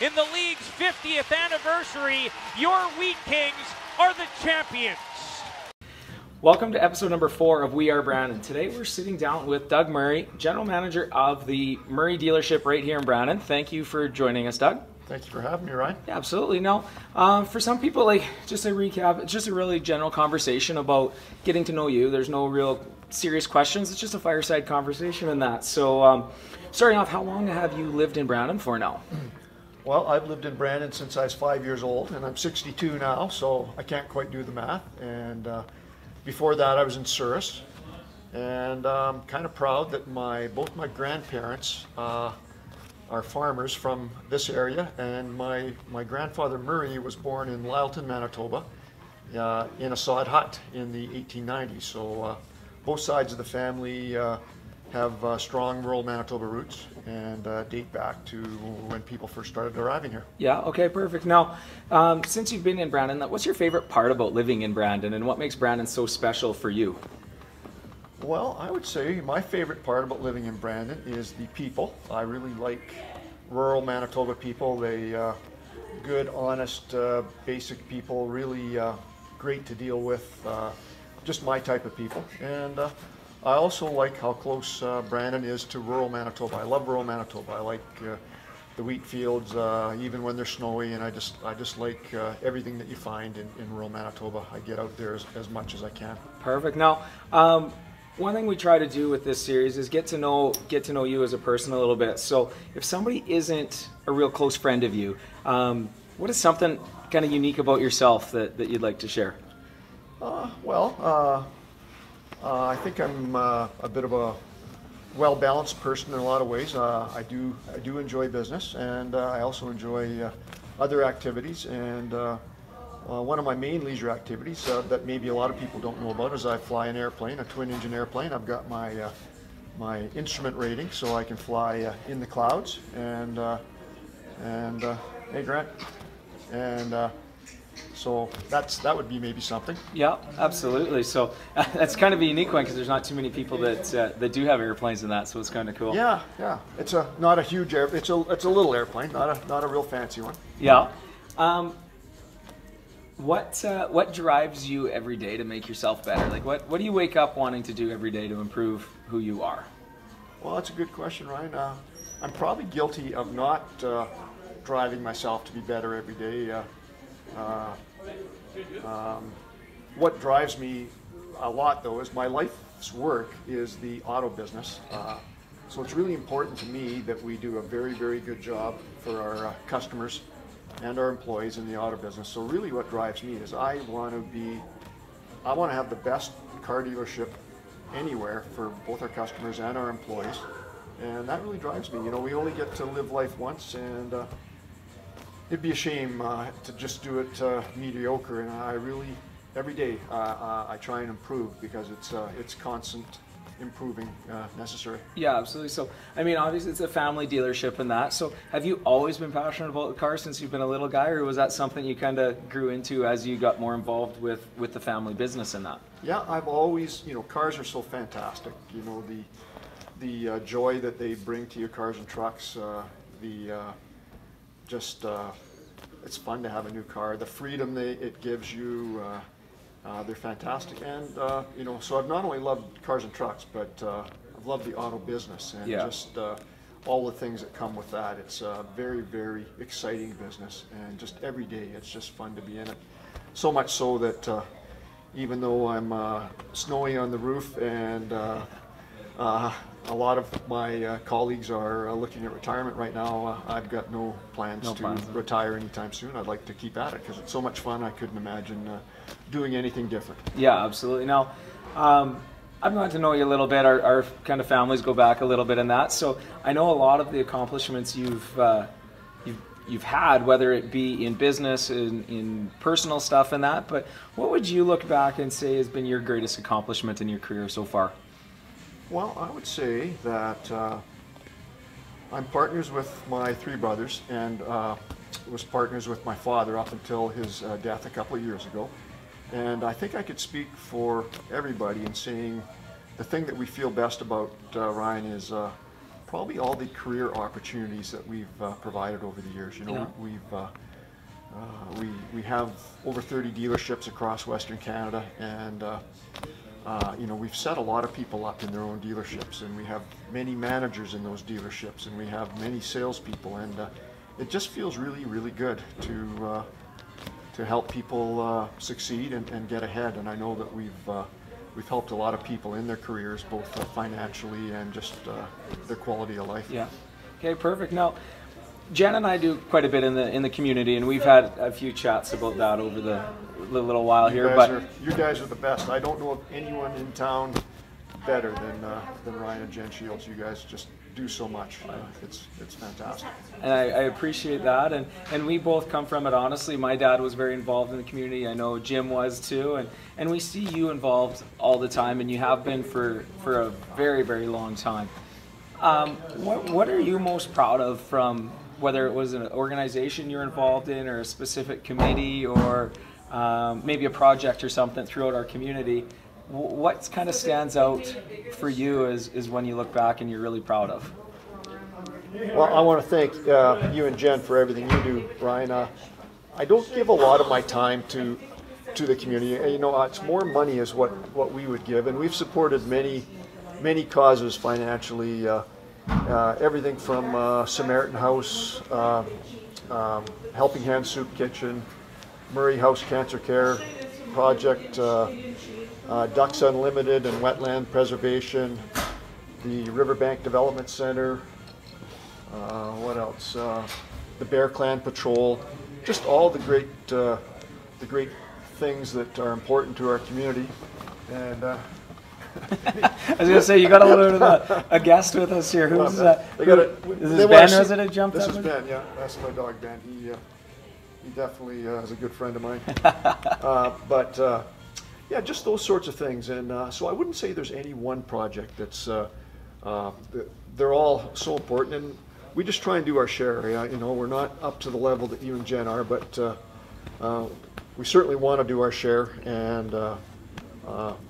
in the league's 50th anniversary, your Wheat Kings are the champions. Welcome to episode number four of We Are Brandon. Today we're sitting down with Doug Murray, general manager of the Murray dealership right here in Brandon. Thank you for joining us, Doug. Thank you for having me, Ryan. Yeah, absolutely. Now, um, for some people, like just a recap, it's just a really general conversation about getting to know you. There's no real serious questions. It's just a fireside conversation in that. So, um, starting off, how long have you lived in Brandon for now? Well, I've lived in Brandon since I was five years old, and I'm 62 now, so I can't quite do the math. And uh, before that, I was in Souris, and I'm kind of proud that my both my grandparents uh, are farmers from this area, and my my grandfather Murray was born in Lyleton, Manitoba, uh, in a sod hut in the 1890s. So uh, both sides of the family uh, have uh, strong rural Manitoba roots and uh, date back to when people first started arriving here. Yeah, okay, perfect. Now, um, since you've been in Brandon, what's your favorite part about living in Brandon and what makes Brandon so special for you? Well, I would say my favorite part about living in Brandon is the people. I really like rural Manitoba people. They uh, good, honest, uh, basic people, really uh, great to deal with. Uh, just my type of people. And uh, I also like how close uh, Brandon is to rural Manitoba. I love rural Manitoba. I like the wheat fields, even when they're snowy, and I just I just like everything that you find in, in rural Manitoba. I get out there as, as much as I can. Perfect. Now, um, one thing we try to do with this series is get to know get to know you as a person a little bit. So if somebody isn't a real close friend of you, um, what is something kind of unique about yourself that, that you'd like to share? Uh, well, uh, uh, I think I'm uh, a bit of a well-balanced person in a lot of ways. Uh, I do I do enjoy business, and uh, I also enjoy other activities and. Uh, one of my main leisure activities uh, that maybe a lot of people don't know about is I fly an airplane, a twin-engine airplane. I've got my uh, my instrument rating, so I can fly uh, in the clouds. And uh, and uh, hey, Grant, and so that's that would be maybe something. Yeah, absolutely. So that's kind of a unique one because there's not too many people that that do have airplanes in that, so it's kind of cool. Yeah, yeah. It's a not a huge air. It's a it's a little airplane, not a not a real fancy one. Yeah. Um, what uh, what drives you every day to make yourself better? Like what what do you wake up wanting to do every day to improve who you are? Well, that's a good question, Ryan. Uh, I'm probably guilty of not uh, driving myself to be better every day. Uh, uh, um, what drives me a lot, though, is my life's work is the auto business. Uh, so it's really important to me that we do a very, very good job for our customers and our employees in the auto business. So really what drives me is I want to be, I want to have the best car dealership anywhere for both our customers and our employees. And that really drives me. You know, we only get to live life once and uh, it'd be a shame uh, to just do it uh, mediocre. And I really, every day, uh, uh, I try and improve because it's, uh, it's constant improving uh, necessary. Yeah, absolutely. So, I mean, obviously it's a family dealership and that. So, have you always been passionate about the cars since you've been a little guy, or was that something you kind of grew into as you got more involved with with the family business and that? Yeah, I've always, you know, cars are so fantastic. You know, the the uh, joy that they bring to your cars and trucks, uh, the uh, just uh, it's fun to have a new car. The freedom they, it gives you. Uh, uh, they're fantastic, and uh, you know, so I've not only loved cars and trucks, but uh, I've loved the auto business and yeah. just uh, all the things that come with that. It's a very, very exciting business, and just every day, it's just fun to be in it. So much so that uh, even though I'm uh, snowy on the roof and a lot of my uh, colleagues are uh, looking at retirement right now. Uh, I've got no plans no to plans. retire anytime soon. I'd like to keep at it because it's so much fun. I couldn't imagine uh, doing anything different. Yeah, absolutely. Now, um, I've gotten to know you a little bit. Our, our, kind of families go back a little bit in that. So I know a lot of the accomplishments you've uh, you've you've had, whether it be in business, in, in personal stuff, and that. But what would you look back and say has been your greatest accomplishment in your career so far? Well, I would say that uh, I'm partners with my three brothers and uh, was partners with my father up until his uh, death a couple of years ago. And I think I could speak for everybody in saying the thing that we feel best about uh, Ryan is uh, probably all the career opportunities that we've uh, provided over the years. You know, Yeah. we've uh, uh, we we have over 30 dealerships across Western Canada, and uh, uh, you know we've set a lot of people up in their own dealerships, and we have many managers in those dealerships, and we have many salespeople, and uh, it just feels really really good to uh, to help people uh, succeed and, and get ahead. And I know that we've uh, we've helped a lot of people in their careers, both uh, financially and just their quality of life. Yeah. Okay, perfect. Now, Jen and I do quite a bit in the in the community, and we've had a few chats about that over the little while here. But are, you guys are the best. I don't know of anyone in town better than uh, than Ryan and Jen Shields. You guys just do so much. Uh, it's it's fantastic. and I, I appreciate that. And and we both come from it. Honestly, my dad was very involved in the community. I know Jim was too. And and we see you involved all the time, and you have been for for a very very long time. Um, what what are you most proud of from whether it was an organization you're involved in, or a specific committee, or um, maybe a project or something throughout our community? What kind of stands out for you is, is when you look back and you're really proud of? Well, I want to thank uh, you and Jen for everything you do, Ryan. Uh, I don't give a lot of my time to to the community. Uh, You know, it's more money is what what we would give, and we've supported many many causes financially. Uh, uh, everything from uh, Samaritan House, uh, um, Helping Hand Soup Kitchen, Murray House Cancer Care Project, uh, uh, Ducks Unlimited and Wetland Preservation, the Riverbank Development Center, uh, what else? Uh, the Bear Clan Patrol, just all the great, uh, the great things that are important to our community. And uh, I was gonna say you got a little bit of a, a guest with us here. Who's uh, they got a, who- is this Ben see- resident jumped This up is with? Ben. Yeah, that's my dog Ben. He uh, he definitely uh, is a good friend of mine. uh, but uh, yeah, just those sorts of things. And uh, so I wouldn't say there's any one project that's uh, uh, they're all so important, and we just try and do our share. You know, we're not up to the level that you and Jen are, but we certainly want to do our share and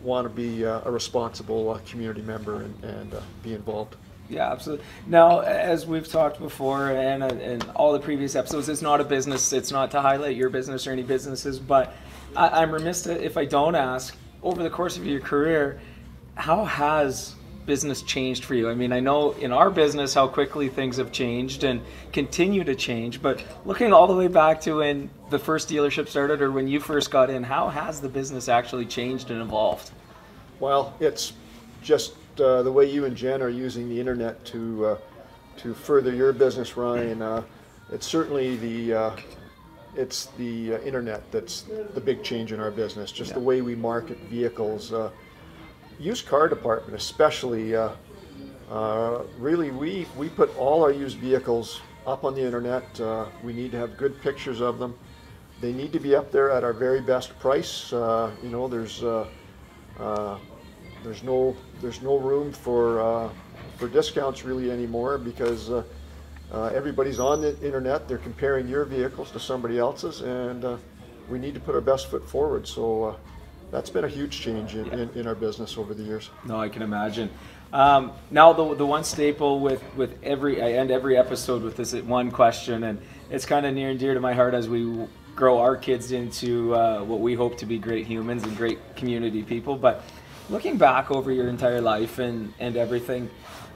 want to be a responsible community member and, and be involved. Yeah, absolutely. Now, as we've talked before, and uh, in all the previous episodes, it's not a business. It's not to highlight your business or any businesses. But I, I'm remiss to, if I don't ask. Over the course of your career, how has business changed for you? I mean, I know in our business how quickly things have changed and continue to change. But looking all the way back to when the first dealership started, or when you first got in, how has the business actually changed and evolved? Well, it's just uh, the way you and Jen are using the internet to uh, to further your business, Ryan. Uh, it's certainly the uh, it's the uh, internet that's the big change in our business. Just the way we market vehicles, uh, used car department especially. Uh, uh, really, we we put all our used vehicles up on the internet. Uh, we need to have good pictures of them. They need to be up there at our very best price. Uh, you know, there's uh, uh, there's no there's no room for uh, for discounts really anymore because uh, uh, everybody's on the internet. They're comparing your vehicles to somebody else's, and uh, we need to put our best foot forward. So uh, that's been a huge change in, in, in our business over the years. No, I can imagine. Um, now, the, the one staple with, with every, I end every episode with this one question, and it's kind of near and dear to my heart as we grow our kids into uh, what we hope to be great humans and great community people. But looking back over your entire life and, and everything,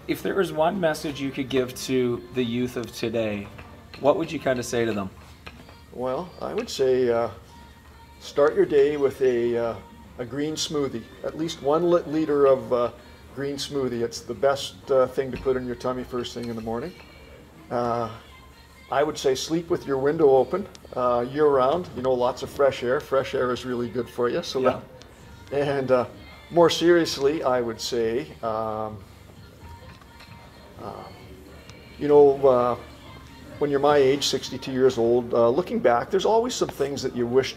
if there was one message you could give to the youth of today, what would you kind of say to them? Well, I would say uh, start your day with a, uh, a green smoothie, at least one lit liter of uh, green smoothie. It's the best uh, thing to put in your tummy first thing in the morning. Uh, I would say sleep with your window open uh, year round. You know, lots of fresh air. Fresh air is really good for you. So, Yeah. that, and uh, more seriously, I would say, um, uh, you know, uh, when you're my age, 62 years old, uh, looking back, there's always some things that you wish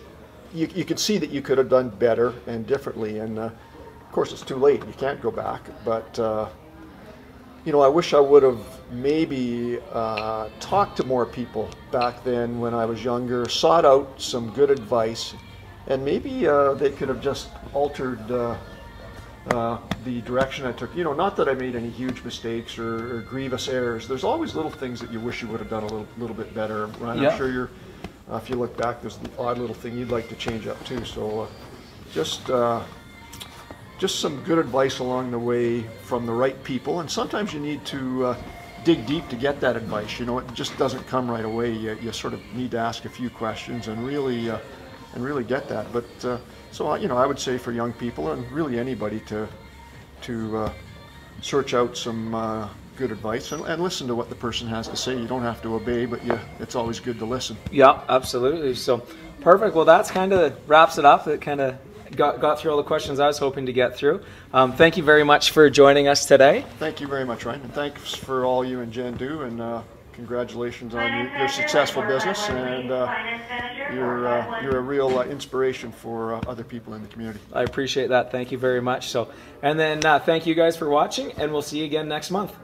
you, you could see that you could have done better and differently. And uh, of course, it's too late. You can't go back. But uh, you know, I wish I would have maybe uh, talked to more people back then when I was younger, sought out some good advice, and maybe they could have just altered uh, the direction I took. You know, not that I made any huge mistakes or, or grievous errors. There's always little things that you wish you would have done a little little bit better. Ryan, Yeah. I'm sure you're. Uh, if you look back, there's the odd little thing you'd like to change up too. So, uh, just. Uh, just some good advice along the way from the right people. And sometimes you need to uh, dig deep to get that advice. You know, it just doesn't come right away. You, you sort of need to ask a few questions and really uh, and really get that. But uh, so uh, you know, I would say for young people and really anybody to to uh, search out some uh, good advice and, and listen to what the person has to say. You don't have to obey, but you, it's always good to listen. Yeah, absolutely. So perfect. Well, that's kind of wraps it up. It kind of got, got through all the questions I was hoping to get through. Um, thank you very much for joining us today. Thank you very much, Ryan, and thanks for all you and Jen do, and uh, congratulations on your, your successful business. And uh, you're uh, you're a real uh, inspiration for uh, other people in the community. I appreciate that. Thank you very much. So, and then uh, thank you guys for watching, and we'll see you again next month.